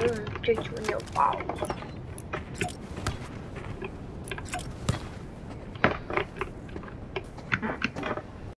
我这群也包。